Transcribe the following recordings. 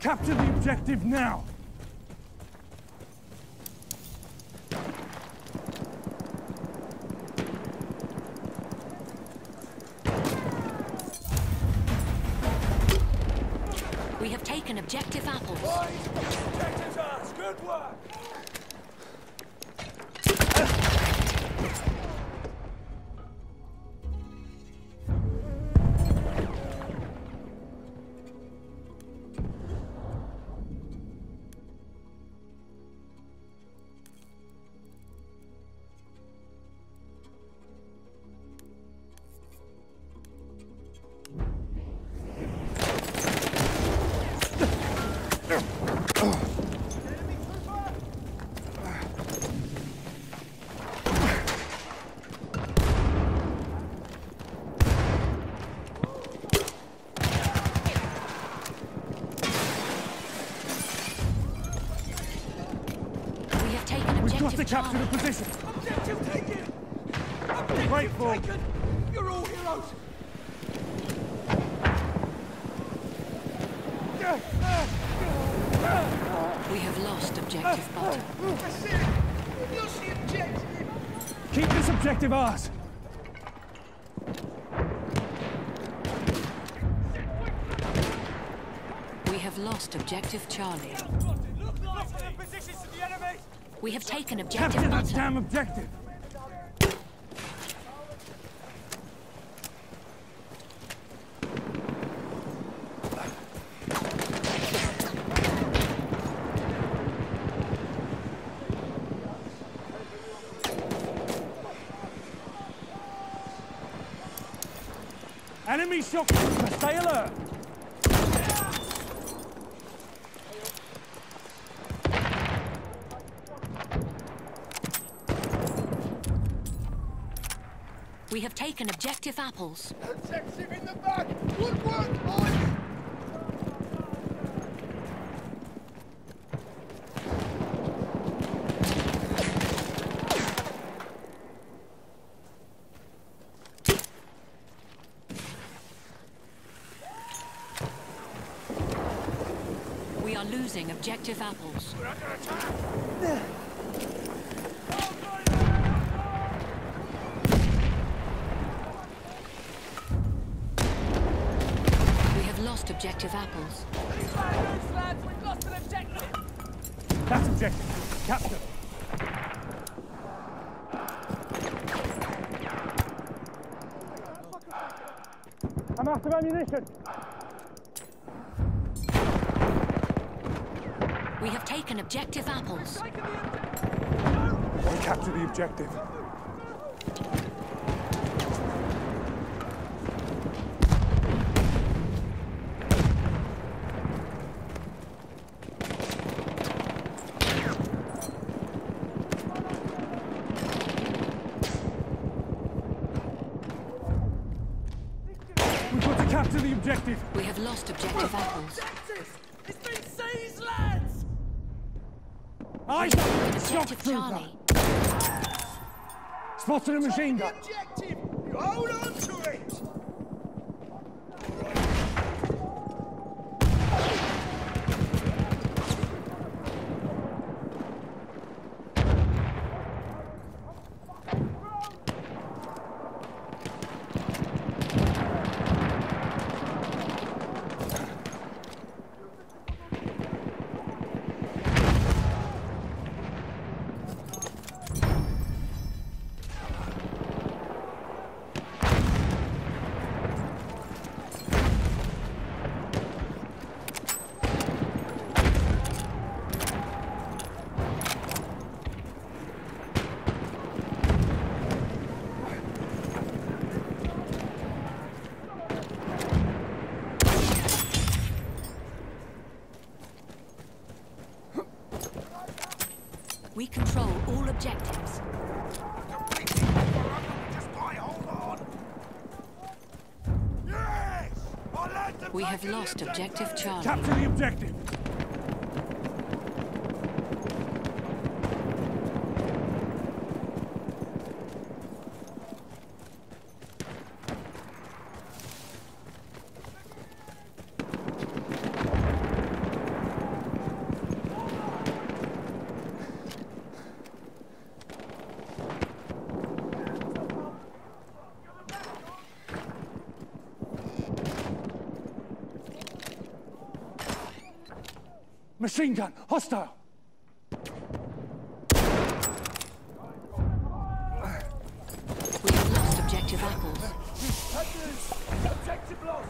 Capture the objective now! Capture the position! Objective taken. Objective Grateful. taken. You're all heroes. We have lost objective butter. That's it. We've lost the objective. Keep this objective ours! We have lost objective Charlie. Look like the positions of the enemy. We have taken objective that damn objective! Enemy shock stay alert! Taken objective apples. Objective in the back. Good work, boys. We are losing objective apples. Objective apples. lads, we've lost an objective. That's objective. Capture. I'm out of ammunition. We have taken objective apples. We capture the objective. We've got to capture the objective. We have lost objective apples. It's been seized, lads. I Taken shock objective. Charlie. Spotted a machine gun. objective. Hold on to it. We control all objectives. Just buy, hold on. Yes. I like the We back have lost objective Charlie. Capture the objective. Machine gun, hostile. We have lost objective apples. Objective lost.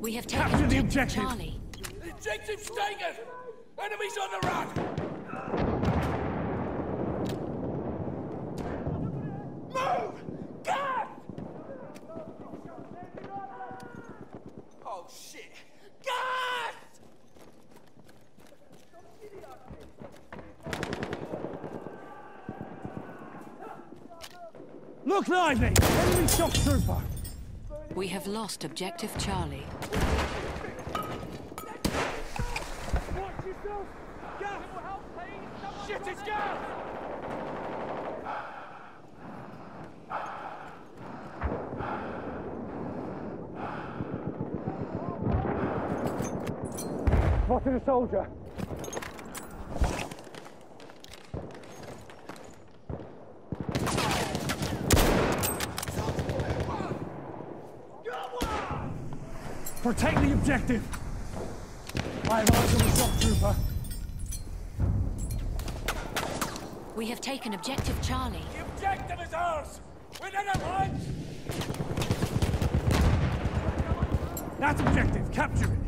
We have taken Capture the objective objective. Charlie. The objective's taken. Enemies on the run. Move! Gas! Oh shit! Gas! Look lively! Enemy shock trooper! We have lost objective Charlie. Gas! Help! Shit, it's gas! Spotted a soldier. Protect the objective. I have eyes on the shock trooper. We have taken objective Charlie. The objective is ours! We're not alliance! That's objective, capture it.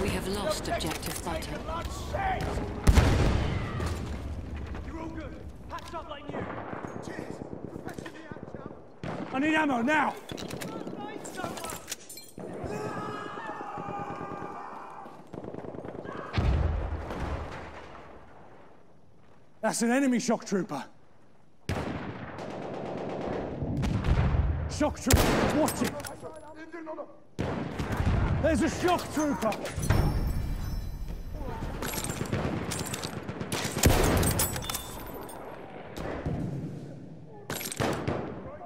We have lost objective butter. You're all good. Patch up like new. Cheers. Professionally out. I need ammo now. That's an enemy shock trooper. Shock trooper, watch it. There's a shock trooper.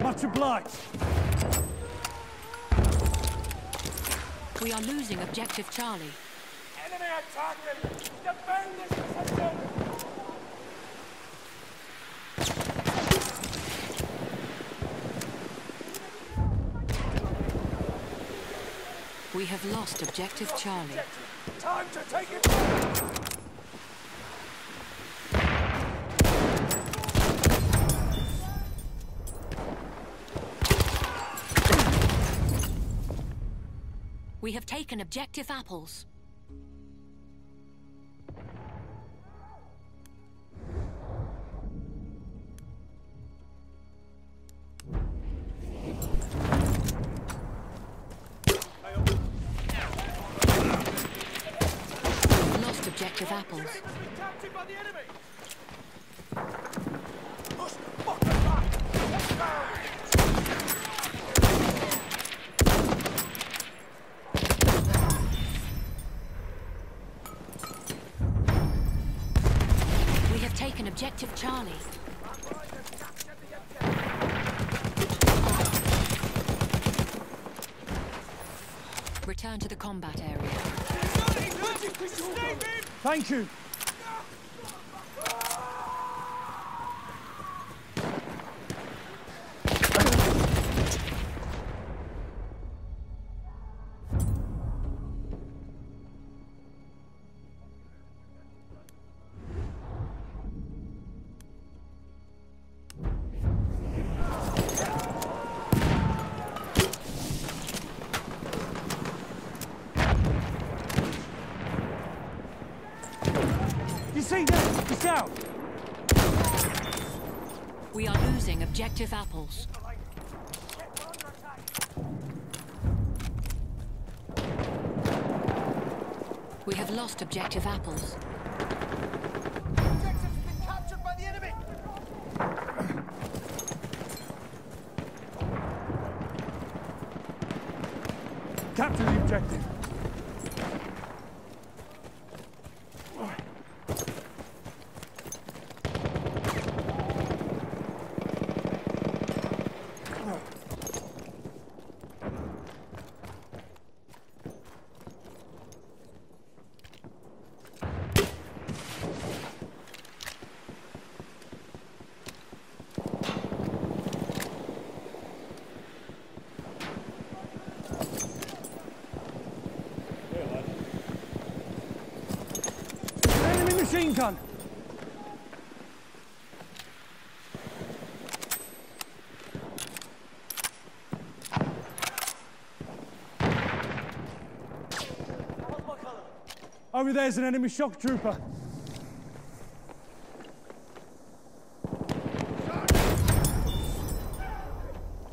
Much obliged. We are losing objective Charlie. Enemy attacking! Defend this position! We have lost objective Charlie. Time to take it back! We have taken objective apples. Objective Charlie. Return to the combat area. Thank you. See out. We are losing objective apples. We have lost objective apples. Objective's been captured by the enemy! Capture the objective. Enemy machine gun! Over there's an enemy shock trooper.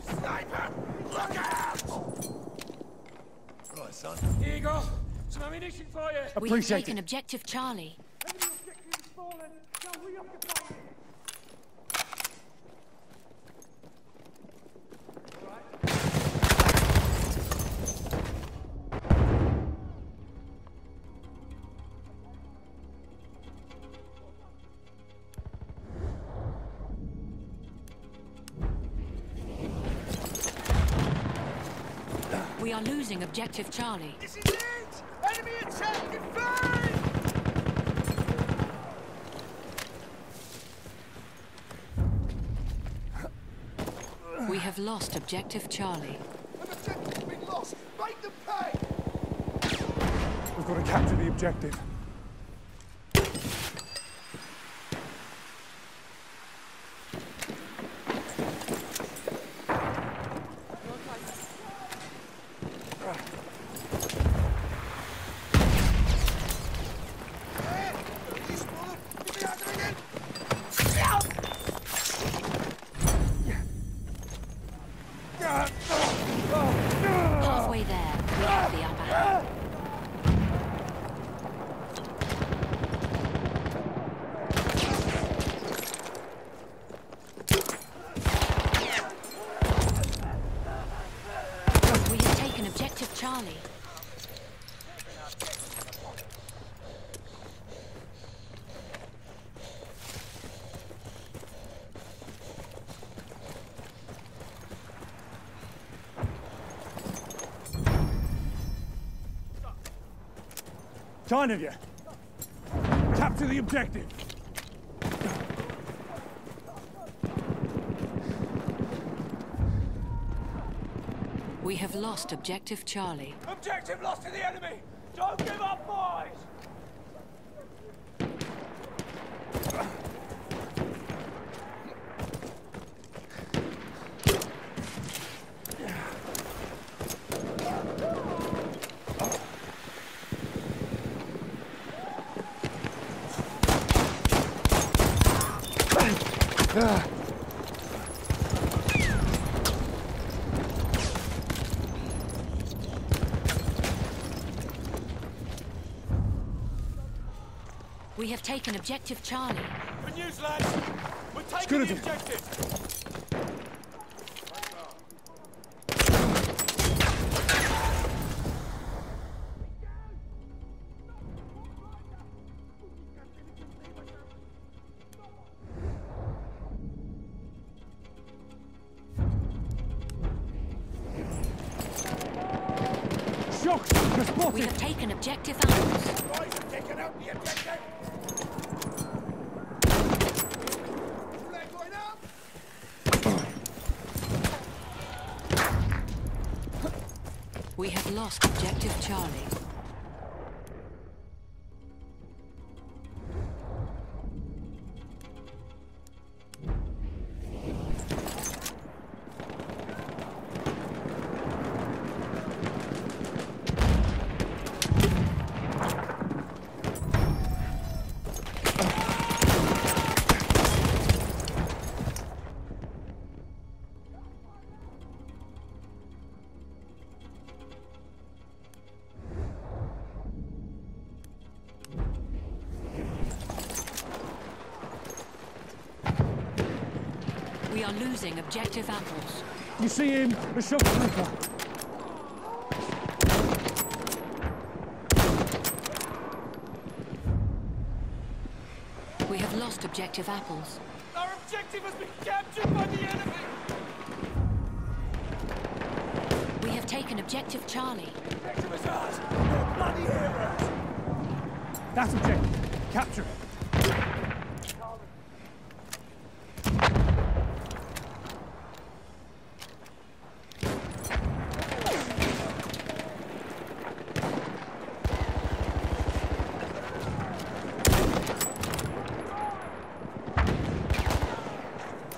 Sniper! Look out! Right, son. Here you go. Some ammunition for you. We have Appreciate taken it. objective Charlie. We are losing objective Charlie. This is it! Enemy attack! Defend! We have lost objective Charlie. An objective's been lost! Make them pay! We've got to capture the objective. You spawn! Give me that again! Halfway there, we have the upper hand. We have taken objective Charlie. Kind of you. Capture the objective. We have lost objective Charlie. Objective lost to the enemy! Don't give up, boys! We have taken objective Charlie. Good news, lads! We're taking good the objective! Shock trooper We have taken objective apples. Boys have taken out the objective! Flag going up! We have lost objective Charlie. Are losing objective apples. You see him? The shock trooper. We have lost objective apples. Our objective has been captured by the enemy! We have taken objective Charlie. Victim is ours! You're bloody heroes! That's objective. Capture it.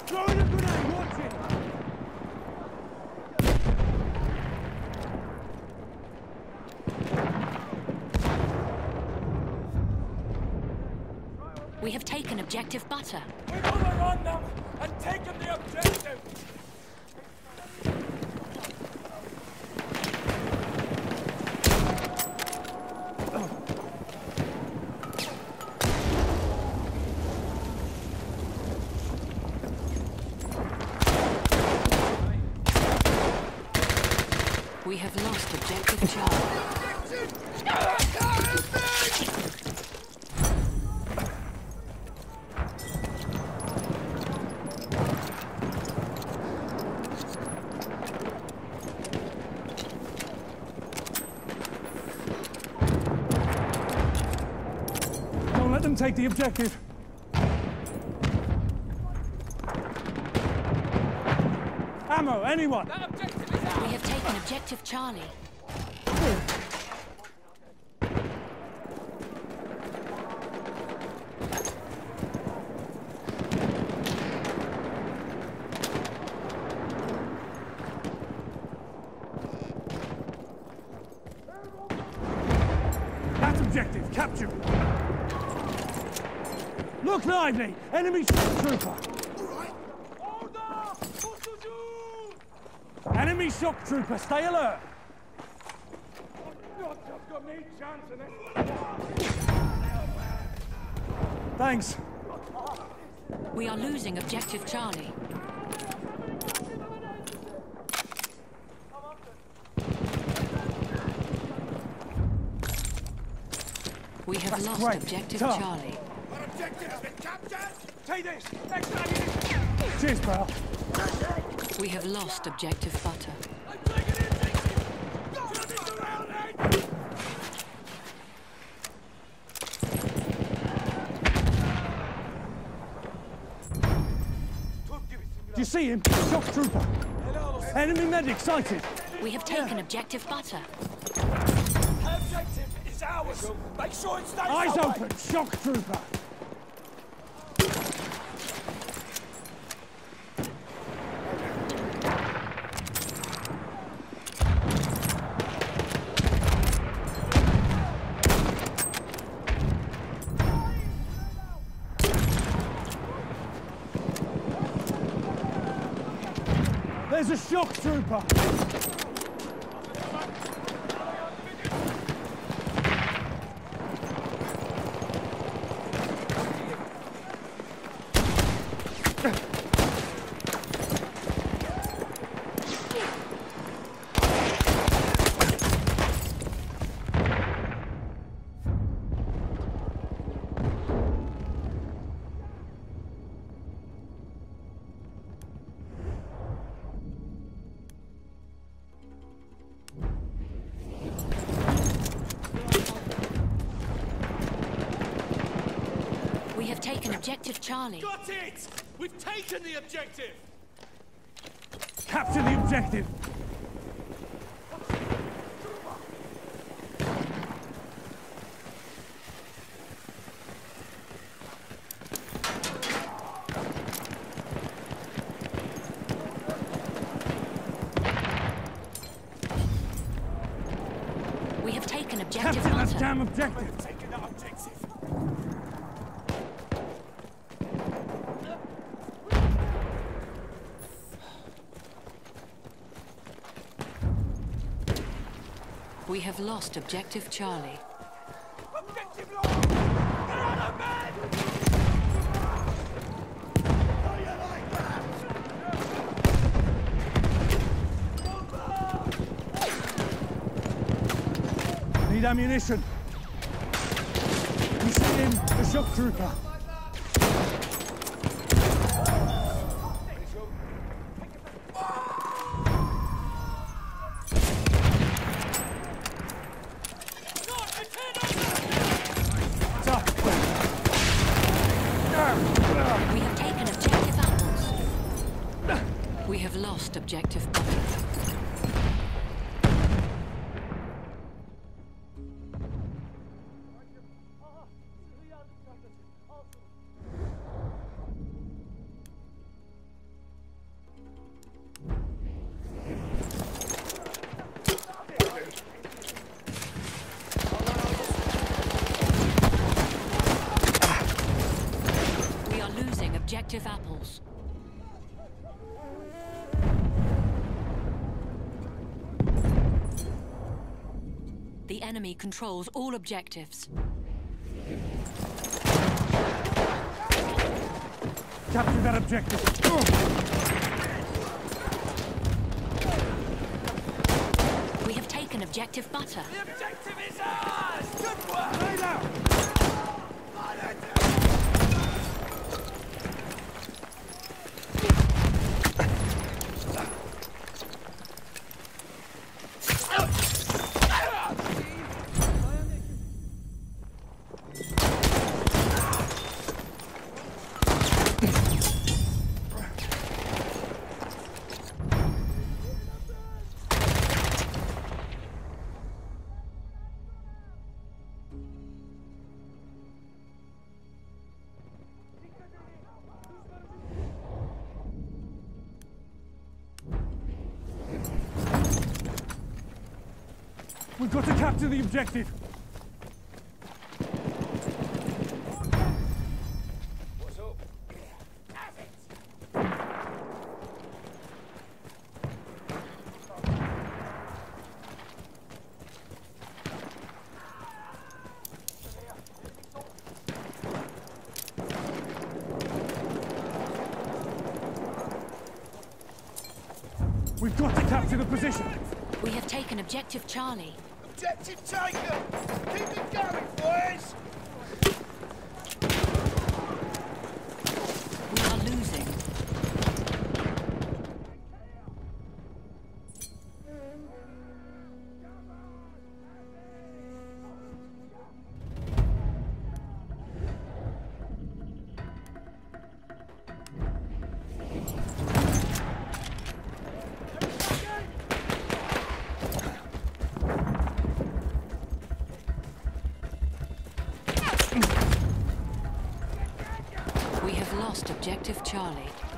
Throwing a grenade, watch it! We have taken objective Butter. We've overrun them and taken the objective! We have lost objective Charlie. Don't let them take the objective. Ammo, anyone! That objective is ours! We have taken objective Charlie. That's objective. Capture it. Look! Enemy shock trooper! Order! What to do? Enemy shock trooper, stay alert! Not just got me chance in it. Thanks. We are losing objective Charlie. We have That's lost great. objective Tough. Charlie. Our objective has been captured! Take this! Extra ammunition! Cheers, pal. We have lost objective Butter. I'm taking it, objective! Turn it around? Do you see him? Shock trooper. Enemy medic sighted. We have taken objective Butter. Objective is ours! Make sure it stays Eyes that way. open. Shock trooper. There's a shock trooper. Charlie. Got it! We've taken the objective! Capture the objective. We have taken objective Capture that damn objective. Taking that objective! We have lost objective Charlie. Objective? Need ammunition. You see him? The shock trooper. subject The enemy controls all objectives. Capture that objective. We have taken objective butter. The objective is ours! Good work! Lay down. We've got to capture the objective. What's up? Have it! We've got to capture the position. We have taken objective Charlie. Objective taken! Keep it going, boys! Charlie.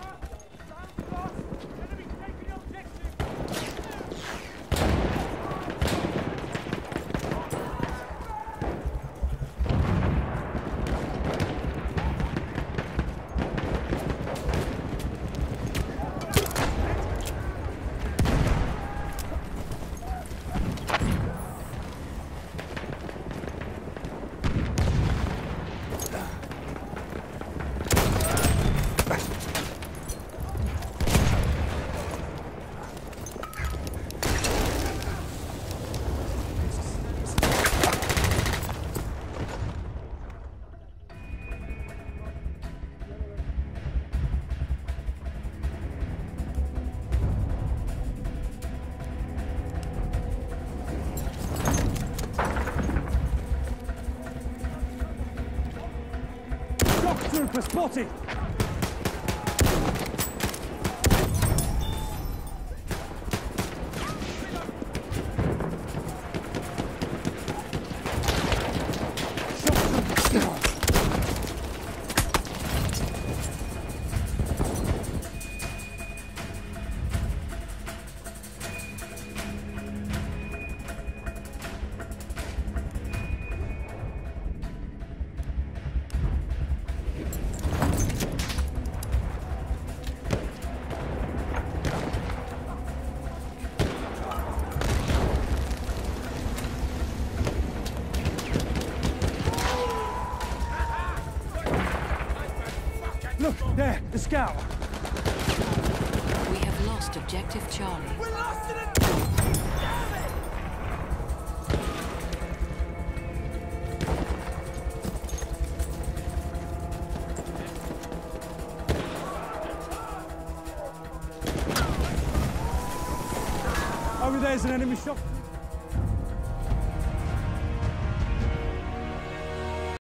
Trooper scout. We have lost objective Charlie. We're lost it!